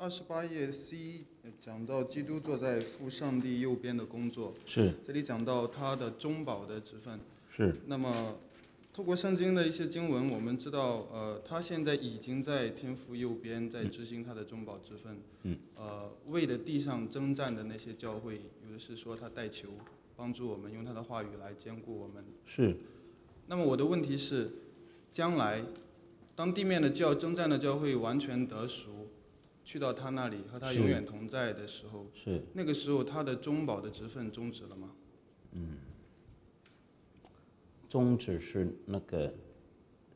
二十八页 C 呃讲到基督坐在父上帝右边的工作，是这里讲到他的中保的职分。是那么，透过圣经的一些经文，我们知道，呃，他现在已经在天父右边，在执行他的中保之分。嗯。呃，为了地上征战的那些教会，有的是说他带球，帮助我们用他的话语来兼顾我们。是那么我的问题是，将来当地面的教征战的教会完全得赎，去到他那里和他永远同在的时候，是那个时候他的中保的职分终止了吗？嗯终止是那个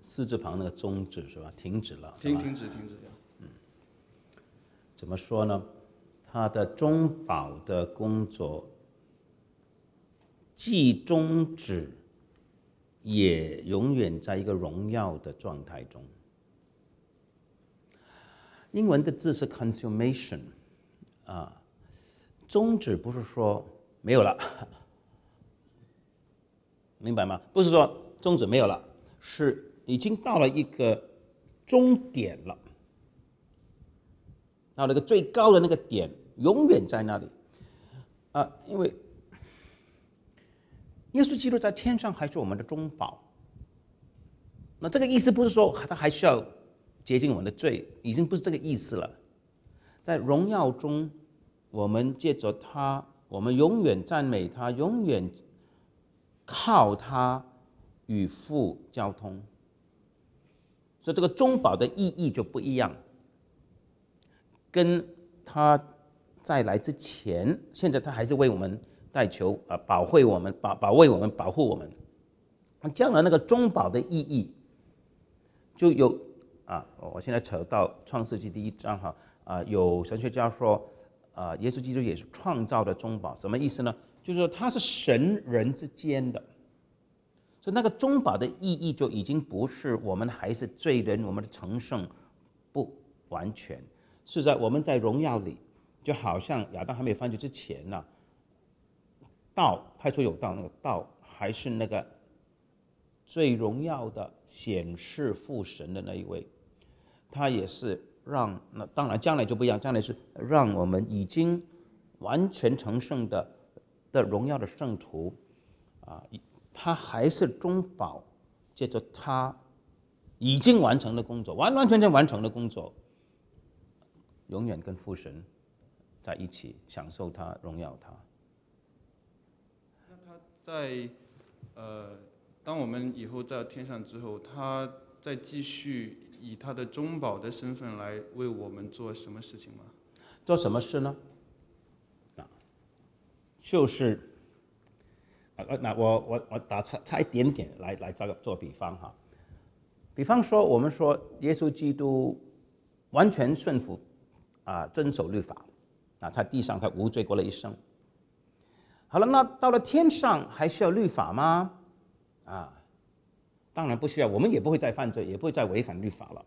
四字旁那个终止是吧？停止了，停停止停止嗯。怎么说呢？他的中保的工作既终止，也永远在一个荣耀的状态中。英文的字是 consummation，啊，终止不是说没有了，明白吗？不是说终止没有了，是已经到了一个终点了。到那个最高的那个点，永远在那里。啊，因为耶稣基督在天上还是我们的中保。那这个意思不是说他还需要接近我们的罪，已经不是这个意思了。在荣耀中，我们借着他，我们永远赞美他，永远靠他与父交通。所以这个中保的意义就不一样。跟他在来之前，现在他还是为我们带球啊，保卫我们，保保卫我们，保护我们。那将来那个中保的意义，就有啊，我现在扯到创世纪第一章哈啊，有神学家说啊，耶稣基督也是创造的中保，什么意思呢？就是说他是神人之间的，所以那个中保的意义就已经不是我们还是罪人，我们的成圣不完全。是在我们在荣耀里，就好像亚当还没有犯罪之前呢、道太初有道，那个道还是那个最荣耀的显示父神的那一位，他也是让那当然将来就不一样，将来是让我们已经完全成圣的的荣耀的圣徒啊，他还是中保，借着他已经完成的工作，完完全全完成的工作。永远跟父神在一起，享受他，荣耀他。那他在呃，当我们以后在天上之后，他再继续以他的中保的身份来为我们做什么事情吗？做什么事呢？啊，就是啊，那我我我打差差一点点来来这个做比方哈。比方说，我们说耶稣基督完全顺服啊，遵守律法啊，在地上他无罪过了一生。好了，那到了天上还需要律法吗？啊，当然不需要，我们也不会再犯罪，也不会再违反律法了。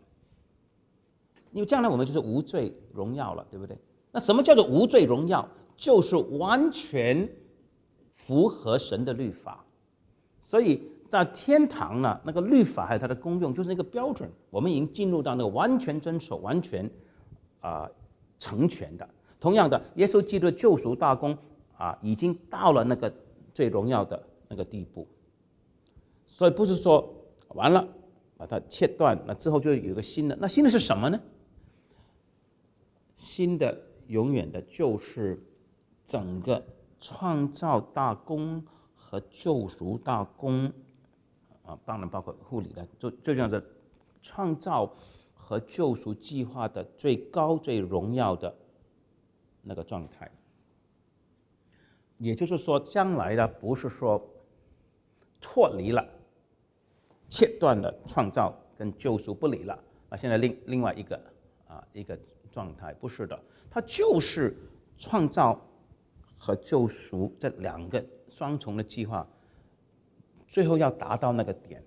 因为将来我们就是无罪荣耀了，对不对？那什么叫做无罪荣耀？就是完全符合神的律法。所以在天堂呢，那个律法还有它的功用，就是那个标准，我们已经进入到那个完全遵守、完全啊、成全的。同样的，耶稣基督的救赎大功啊，已经到了那个最荣耀的那个地步。所以不是说完了把它切断，那之后就有一个新的。那新的是什么呢？新的、永远的，就是整个创造大功和救赎大功啊，当然包括护理的，就就这样的创造和救赎计划的最高、最荣耀的那个状态。也就是说，将来呢，不是说脱离了、切断了创造跟救赎不离了啊，现在另另外一个啊一个状态，不是的，它就是创造和救赎这两个双重的计划，最后要达到那个点。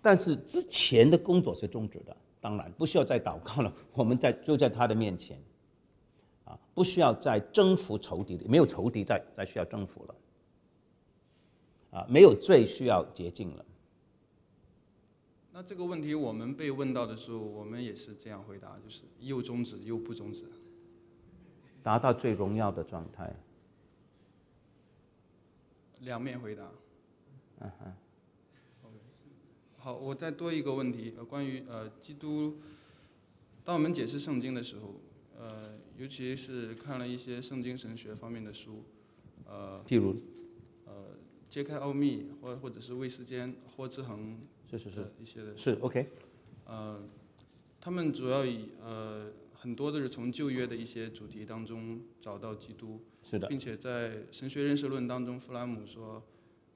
但是之前的工作是终止的，当然不需要再祷告了，我们在就在他的面前。啊，不需要再征服仇敌，没有仇敌再再需要征服了。啊，没有罪需要洁净了。那这个问题我们被问到的时候，我们也是这样回答，就是又终止又不终止。达到最荣耀的状态。两面回答。嗯哼。好，我再多一个问题，呃，关于呃基督，当我们解释圣经的时候，呃，尤其是看了一些圣经神学方面的书，呃，譬如，呃，揭开奥秘，或或者是魏斯坚、霍之恒，是是是一些的，是 OK，呃，他们主要以呃很多都是从旧约的一些主题当中找到基督，是的，并且在神学认识论当中，弗兰姆说。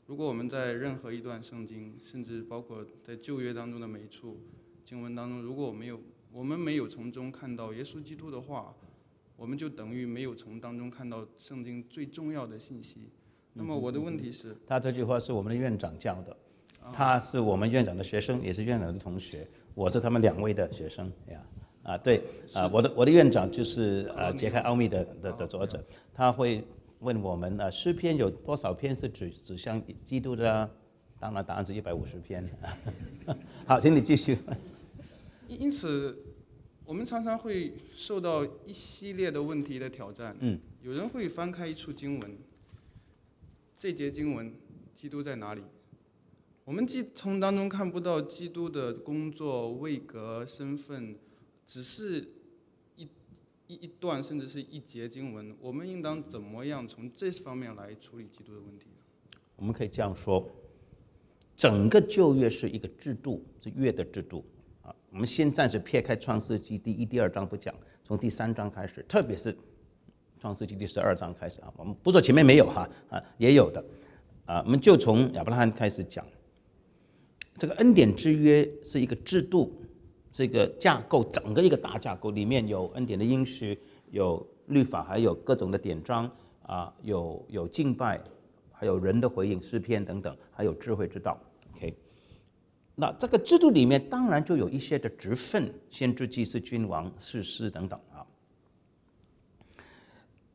如果我们在任何一段圣经，甚至包括在旧约当中的每一处经文当中，如果我没有我们没有从中看到耶稣基督的话，我们就等于没有从当中看到圣经最重要的信息。那么我的问题是，他这句话是我们的院长教的，他是我们院长的学生，也是院长的同学，我是他们两位的学生呀。啊，对，啊，我的我的院长就是呃揭开奥秘的的的作者，他会。问我们啊，诗篇有多少篇是指指向基督的？当然，答案是一百五十篇。好，请你继续。因此，我们常常会受到一系列的问题的挑战。嗯。有人会翻开一处经文，这节经文，基督在哪里？我们既从当中看不到基督的工作、位格、身份，只是。一一一段甚至是一节经文，我们应当怎么样从这方面来处理基督的问题？我们可以这样说：整个旧约是一个制度，是约的制度啊。我们先暂时撇开创世纪第一、第二章不讲，从第三章开始，特别是创世纪第十二章开始啊。我们不说前面没有哈啊，也有的啊。我们就从亚伯拉罕开始讲，这个恩典之约是一个制度。这个架构，整个一个大架构里面有恩典的应许，有律法，还有各种的典章啊，有有敬拜，还有人的回应诗篇等等，还有智慧之道。OK，那这个制度里面当然就有一些的职分，先知、祭司、君王、士师等等。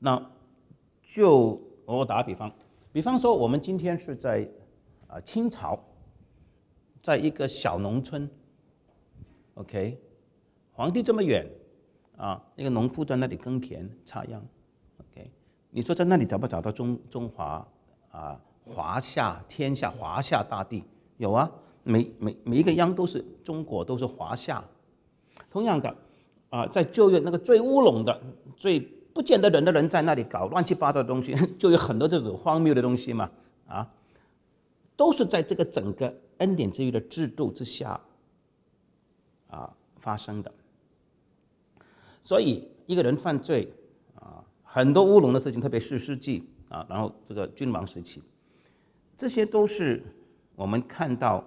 那就我打个比方，比方说我们今天是在啊清朝，在一个小农村。OK，皇帝这么远啊，一个农夫在那里耕田插秧。OK，你说在那里找不找到中中华啊华夏天下华夏大地？有啊，每每每一个秧都是中国，都是华夏。同样的啊，在旧约那个最乌龙的、最不见得人的人在那里搞乱七八糟的东西，就有很多这种荒谬的东西嘛啊，都是在这个整个恩典之约的制度之下。啊，发生的，所以一个人犯罪啊，很多乌龙的事情，特别是世纪啊，然后这个君王时期，这些都是我们看到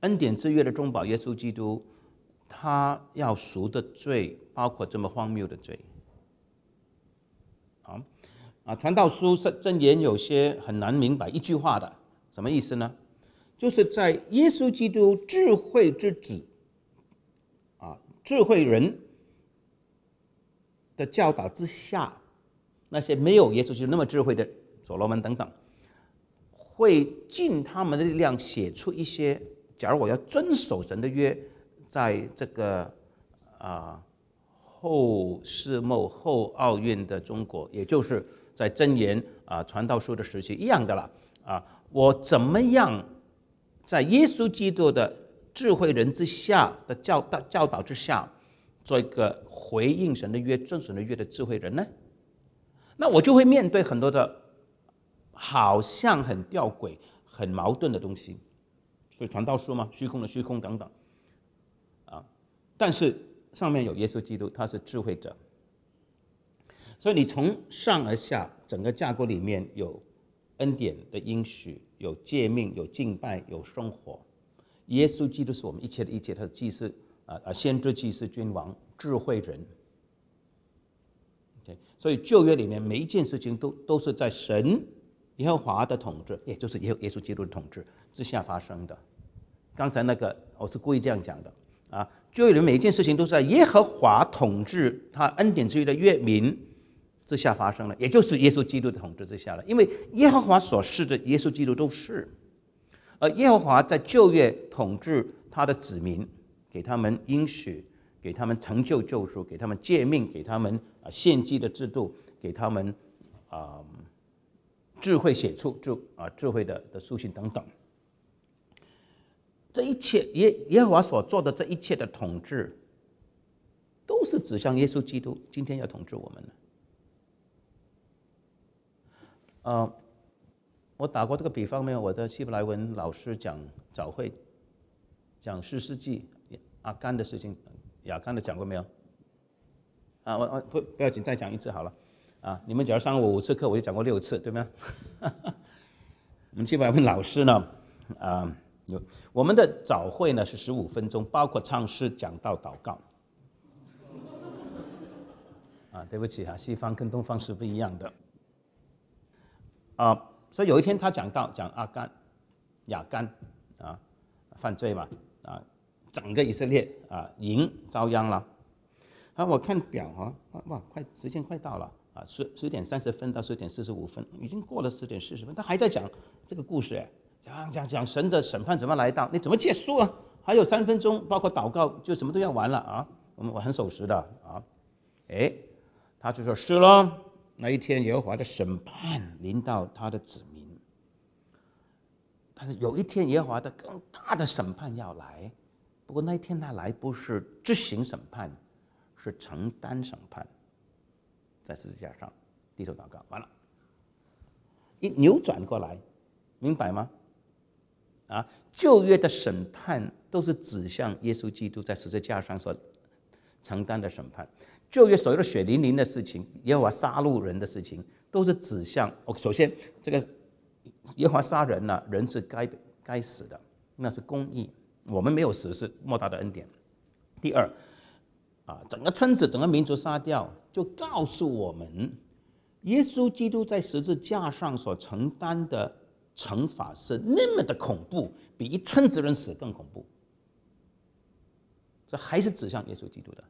恩典之约的中保耶稣基督，他要赎的罪，包括这么荒谬的罪。啊啊，传道书是正言有些很难明白一句话的，什么意思呢？就是在耶稣基督智慧之子，啊，智慧人的教导之下，那些没有耶稣基督那么智慧的所罗门等等，会尽他们的力量写出一些。假如我要遵守神的约，在这个啊后世末后奥运的中国，也就是在真言啊传道书的时期一样的了啊，我怎么样？在耶稣基督的智慧人之下的教导教导之下，做一个回应神的约、遵守的约的智慧人呢？那我就会面对很多的，好像很吊诡、很矛盾的东西。所以传道书嘛，虚空的虚空等等，但是上面有耶稣基督，他是智慧者。所以你从上而下整个架构里面有恩典的应许。有诫命，有敬拜，有生活。耶稣基督是我们一切的一切，他是祭司啊啊，先知、祭司、君王、智慧人。OK，所以旧约里面每一件事情都都是在神耶和华的统治，也就是耶耶稣基督的统治之下发生的。刚才那个我是故意这样讲的啊，旧约里每一件事情都是在耶和华统治他恩典之约的约民。之下发生了，也就是耶稣基督的统治之下了。因为耶和华所示的耶稣基督都是，而耶和华在旧约统治他的子民，给他们应许，给他们成就救赎，给他们诫命，给他们啊献祭的制度，给他们啊智慧写出智啊智慧的的书信等等。这一切耶耶和华所做的这一切的统治，都是指向耶稣基督今天要统治我们的。呃，我打过这个比方没有？我的希伯来文老师讲早会，讲四世纪阿甘的事情，亚干的讲过没有？啊，我我不不要紧，再讲一次好了。啊，你们只要上我五次课，我就讲过六次，对吗？我们希伯来文老师呢，啊。有我们的早会呢是十五分钟，包括唱诗、讲道、祷告。啊，对不起啊，西方跟东方是不一样的。啊，所以有一天他讲到讲阿甘、亚干啊犯罪嘛啊，整个以色列啊赢遭殃了。啊，我看表啊，哇，快时间快到了啊，十十点三十分到十点四十五分，已经过了十点四十分，他还在讲这个故事哎。讲讲讲神的审判怎么来到？你怎么结束啊？还有三分钟，包括祷告，就什么都要完了啊！我们我很守时的啊。哎，他就说是了。那一天耶和华的审判临到他的子民，但是有一天耶和华的更大的审判要来。不过那一天他来不是执行审判，是承担审判，在十字架上低头祷告完了，一扭转过来，明白吗？啊，旧约的审判都是指向耶稣基督在十字架上所承担的审判。旧约所有的血淋淋的事情，耶和华杀戮人的事情，都是指向。哦，首先这个耶和华杀人呢，人是该该死的，那是公义。我们没有死是莫大的恩典。第二，啊，整个村子、整个民族杀掉，就告诉我们，耶稣基督在十字架上所承担的。惩罚是那么的恐怖，比一村子人死更恐怖。这还是指向耶稣基督的。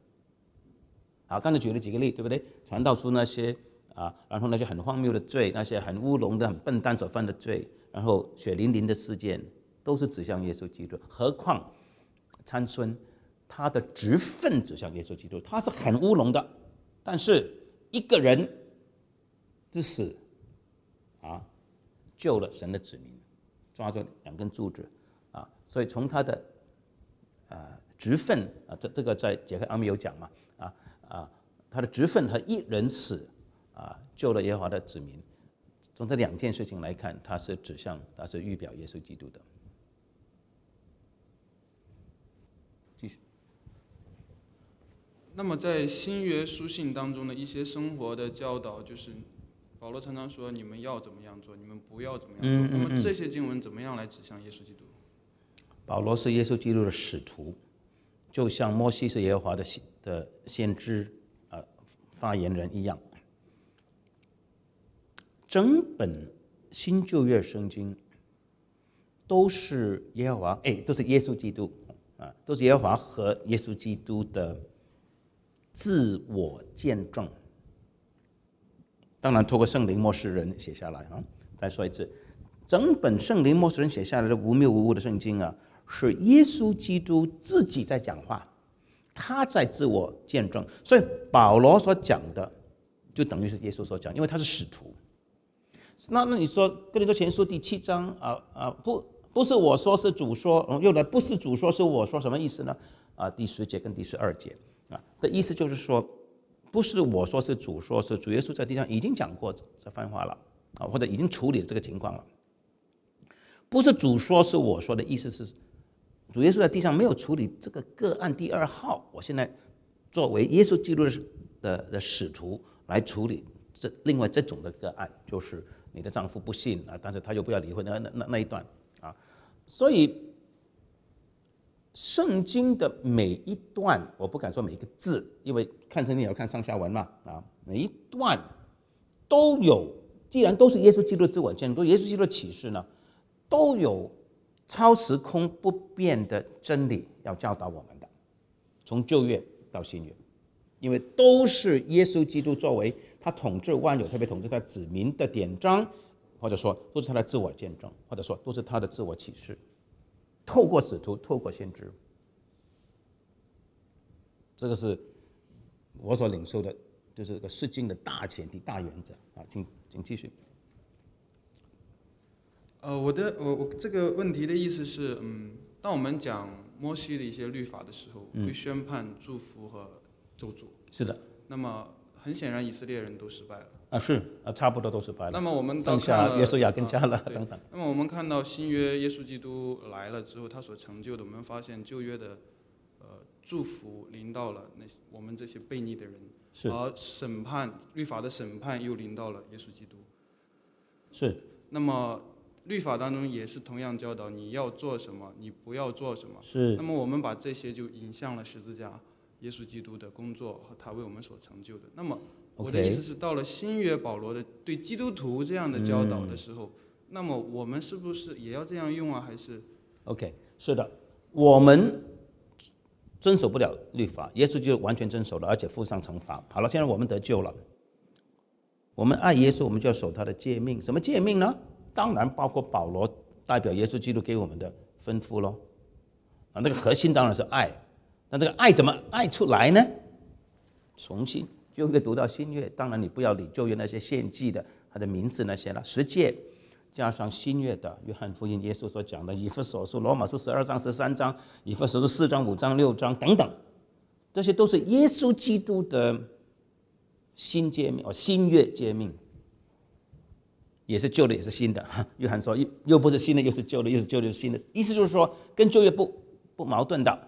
好，刚才举了几个例，对不对？传道书那些啊，然后那些很荒谬的罪，那些很乌龙的、很笨蛋所犯的罪，然后血淋淋的事件，都是指向耶稣基督。何况参孙，他的职分指向耶稣基督，他是很乌龙的，但是一个人之死。啊救了神的子民，抓住两根柱子，啊，所以从他的啊职分啊，这这个在杰克阿米有讲嘛，啊啊，他的职分和一人死啊，救了耶和华的子民，从这两件事情来看，他是指向，他是预表耶稣基督的。继续。那么在新约书信当中的一些生活的教导，就是。保罗常常说：“你们要怎么样做，你们不要怎么样做。”那么这些经文怎么样来指向耶稣基督？保罗是耶稣基督的使徒，就像摩西是耶和华的先的先知啊发言人一样。整本新旧约圣经都是耶和华，哎，都是耶稣基督啊，都是耶和华和耶稣基督的自我见证。当然，透过圣灵默示人写下来啊。再说一次，整本圣灵默示人写下来的无谬无误的圣经啊，是耶稣基督自己在讲话，他在自我见证。所以保罗所讲的，就等于是耶稣所讲，因为他是使徒。那那你说哥林多前书第七章啊啊，不不是我说，是主说，又来不是主说，是我说，什么意思呢？啊，第十节跟第十二节啊的意思就是说。不是我说，是主说，是主耶稣在地上已经讲过这番话了啊，或者已经处理这个情况了。不是主说，是我说的意思是，主耶稣在地上没有处理这个个案第二号，我现在作为耶稣基督的的使徒来处理这另外这种的个案，就是你的丈夫不信啊，但是他又不要离婚那那那那一段啊，所以。圣经的每一段，我不敢说每一个字，因为看圣经也要看上下文嘛啊，每一段都有，既然都是耶稣基督自我见证，耶稣基督的启示呢，都有超时空不变的真理要教导我们的，从旧约到新约，因为都是耶稣基督作为他统治万有，特别统治他子民的典章，或者说都是他的自我见证，或者说都是他的自我启示，透过使徒，透过先知。这个是我所领受的，就是这个释经的大前提、大原则啊，请请继续。呃，我的我我这个问题的意思是，嗯，当我们讲摩西的一些律法的时候，会宣判祝福和咒诅。是的。那么很显然，以色列人都失败了。啊，是啊，差不多都是白了。那么我们剩下耶稣亚跟加勒等等。那么我们看到新约耶稣基督来了之后，他所成就的，我们发现旧约的呃祝福临到了那我们这些悖逆的人，而审判律法的审判又临到了耶稣基督。是。那么。律法当中也是同样教导你要做什么，你不要做什么。是。那么我们把这些就引向了十字架，耶稣基督的工作和他为我们所成就的。那么我的意思是，到了新约保罗的对基督徒这样的教导的时候，那么我们是不是也要这样用啊？还是？OK，是的，我们遵守不了律法，耶稣就完全遵守了，而且付上惩罚。好了，现在我们得救了，我们爱耶稣，我们就要守他的诫命。什么诫命呢？当然包括保罗代表耶稣基督给我们的吩咐喽，啊，那个核心当然是爱，那这个爱怎么爱出来呢？重新就应该读到新约，当然你不要理旧约那些献祭的他的名字那些了，十诫加上新约的约翰福音，耶稣所讲的以弗所书、罗马书十二章、十三章，以弗所书四章、五章、六章等等，这些都是耶稣基督的新诫命哦，新约诫命。也是旧的，也是新的。约翰说：“又又不是新的，又是旧的，又是旧的，又是新的。”意思就是说，跟旧约不不矛盾的。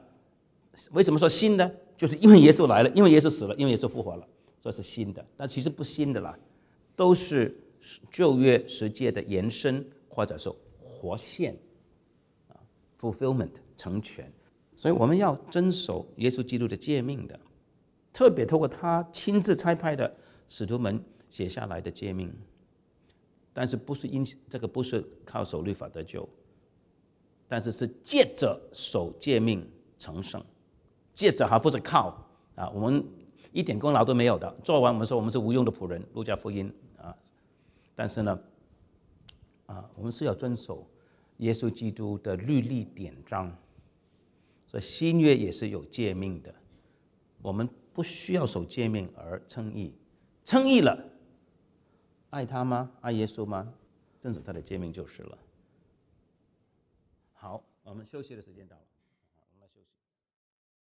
为什么说新的？就是因为耶稣来了，因为耶稣死了，因为耶稣复活了，这是新的。但其实不新的啦，都是旧约世界的延伸，或者说活现啊，fulfillment 成全。所以我们要遵守耶稣基督的诫命的，特别透过他亲自差派的使徒们写下来的诫命。但是不是因这个不是靠守律法得救，但是是借着守诫命成圣，借着还不是靠啊，我们一点功劳都没有的，做完我们说我们是无用的仆人，路加福音啊，但是呢，啊，我们是要遵守耶稣基督的律例典章，所以新约也是有诫命的，我们不需要守诫命而称义，称义了。爱他吗？爱耶稣吗？遵守他的诫命就是了。好，我们休息的时间到了。